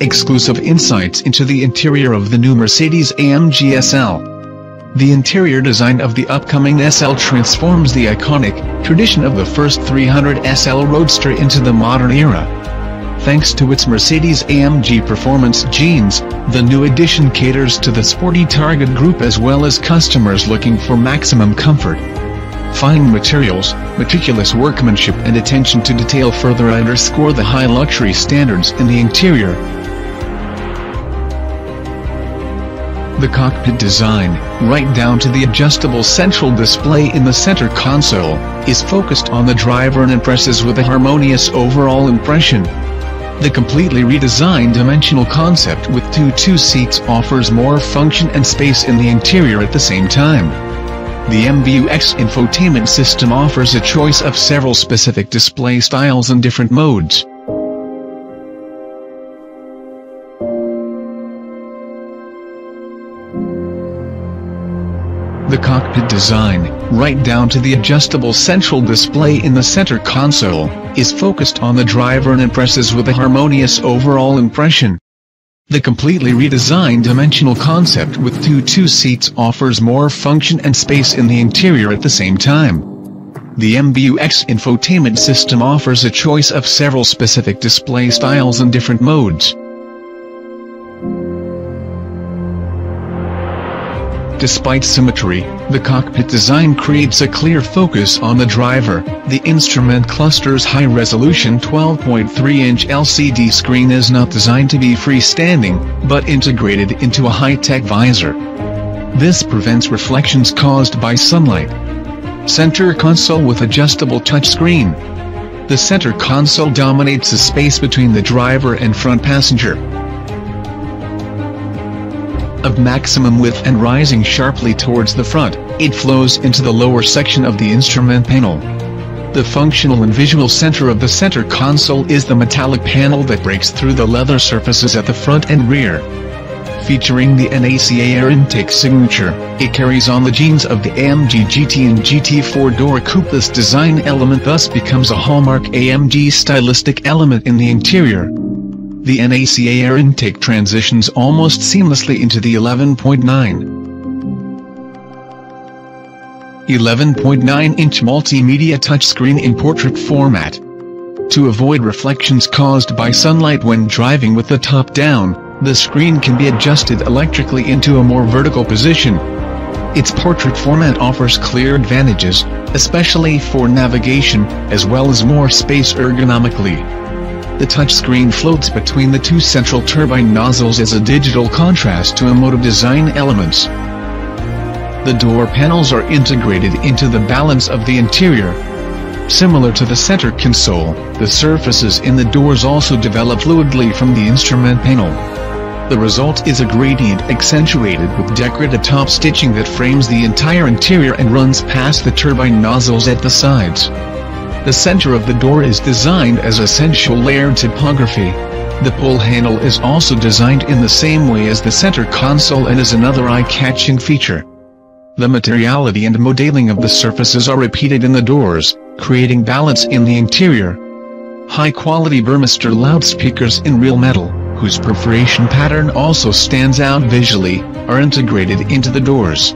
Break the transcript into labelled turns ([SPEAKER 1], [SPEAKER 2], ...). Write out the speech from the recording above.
[SPEAKER 1] exclusive insights into the interior of the new Mercedes-AMG SL. The interior design of the upcoming SL transforms the iconic, tradition of the first 300 SL Roadster into the modern era. Thanks to its Mercedes-AMG performance genes, the new edition caters to the sporty target group as well as customers looking for maximum comfort. Fine materials, meticulous workmanship and attention to detail further underscore the high luxury standards in the interior. The cockpit design, right down to the adjustable central display in the center console, is focused on the driver and impresses with a harmonious overall impression. The completely redesigned dimensional concept with two two-seats offers more function and space in the interior at the same time. The MBUX infotainment system offers a choice of several specific display styles and different modes. The cockpit design, right down to the adjustable central display in the center console, is focused on the driver and impresses with a harmonious overall impression. The completely redesigned dimensional concept with two two-seats offers more function and space in the interior at the same time. The MBUX infotainment system offers a choice of several specific display styles and different modes. Despite symmetry, the cockpit design creates a clear focus on the driver. The instrument cluster's high-resolution 12.3-inch LCD screen is not designed to be freestanding, but integrated into a high-tech visor. This prevents reflections caused by sunlight. Center console with adjustable touchscreen. The center console dominates the space between the driver and front passenger of maximum width and rising sharply towards the front, it flows into the lower section of the instrument panel. The functional and visual center of the center console is the metallic panel that breaks through the leather surfaces at the front and rear. Featuring the NACA air intake signature, it carries on the genes of the AMG GT and GT 4-door coupe. This design element thus becomes a hallmark AMG stylistic element in the interior. The NACA air intake transitions almost seamlessly into the 11.9 11.9-inch multimedia touchscreen in portrait format. To avoid reflections caused by sunlight when driving with the top down, the screen can be adjusted electrically into a more vertical position. Its portrait format offers clear advantages, especially for navigation, as well as more space ergonomically. The touchscreen floats between the two central turbine nozzles as a digital contrast to emotive design elements. The door panels are integrated into the balance of the interior. Similar to the center console, the surfaces in the doors also develop fluidly from the instrument panel. The result is a gradient accentuated with decorative top stitching that frames the entire interior and runs past the turbine nozzles at the sides. The center of the door is designed as a essential layered typography. The pull handle is also designed in the same way as the center console and is another eye-catching feature. The materiality and modeling of the surfaces are repeated in the doors, creating balance in the interior. High-quality Burmester loudspeakers in real metal, whose perforation pattern also stands out visually, are integrated into the doors.